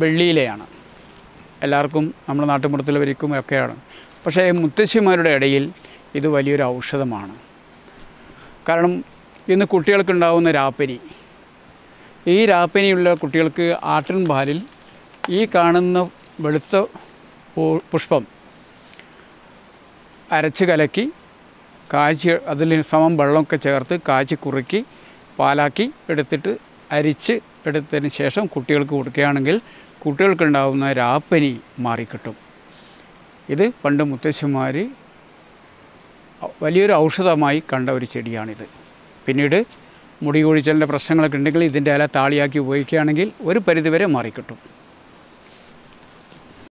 വെള്ളിയിലയാണ്. എല്ലാവർക്കും നമ്മുടെ നാട്ടുമ്പുറത്തുള്ളവർക്കും ഒക്കെയാണ്. പക്ഷേ മുത്തശ്ശിമാരുടെ ഇടയിൽ ഇത് വലിയൊരു ഔഷധമാണ്. കാരണം ഇന്ന് കുട്ടികൾക്കുണ്ടാവുന്ന രാപ്പനി ഈ രാപ്പനിയുള്ള കുട്ടികൾക്ക് ആട്ടിൻ പാലിൽ ഈ കാണുന്ന വെളുത്ത പുഷ്പം അരച്ച് കലക്കി കാച്ചി അതിൽ സമം വെള്ളമൊക്കെ ചേർത്ത് കാച്ചി കുറുക്കി പാലാക്കി എടുത്തിട്ട് അരിച്ച് എടുത്തതിന് ശേഷം കുട്ടികൾക്ക് കൊടുക്കുകയാണെങ്കിൽ കുട്ടികൾക്കുണ്ടാകുന്ന രാപ്പനി മാറിക്കിട്ടും. ഇത് പണ്ട് മുത്തശ്ശിമാർ വലിയൊരു ഔഷധമായി കണ്ട ഒരു ചെടിയാണിത്. പിന്നീട് മുടി കൊഴിച്ചലിന്റെ പ്രശ്നങ്ങളൊക്കെ ഉണ്ടെങ്കിൽ ഇതിന്റെ ഇല താളിയാക്കി ഉപയോഗിക്കുകയാണെങ്കിൽ ഒരു പരിധിവരെ മാറിക്കിട്ടും.